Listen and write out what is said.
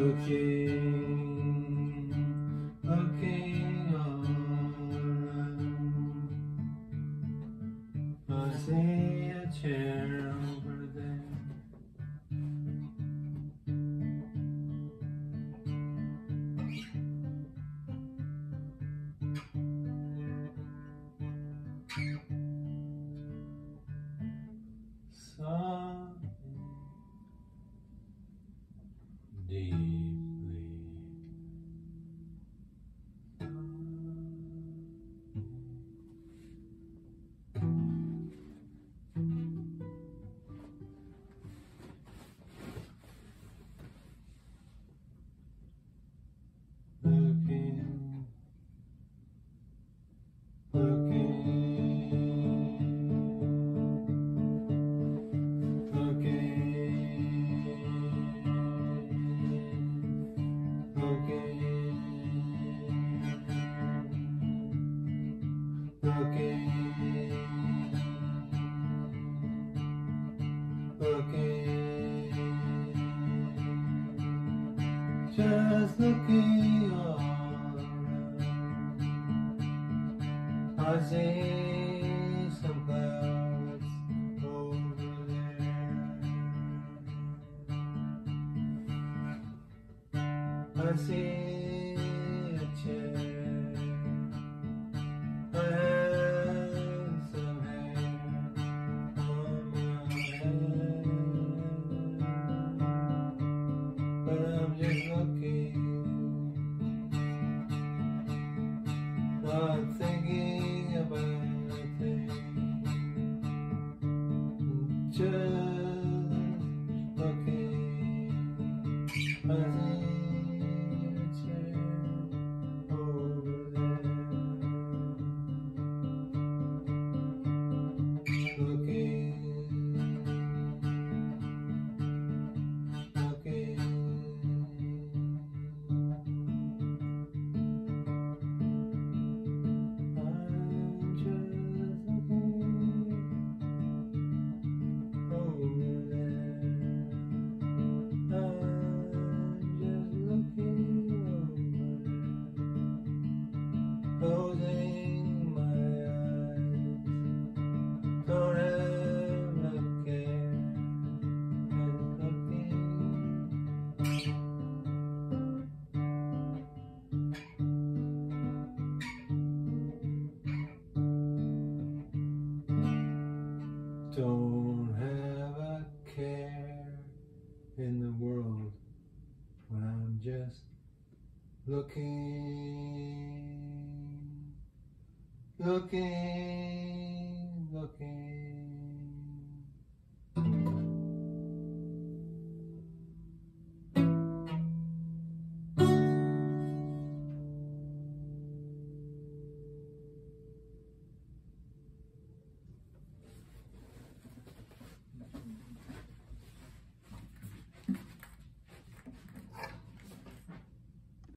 looking, looking around. I see a chair over there. Deeply. Looking, just looking. I see some clouds over there. I see not thinking Closing my eyes. Don't a care. Just looking. Don't have a care in the world when I'm just looking, looking.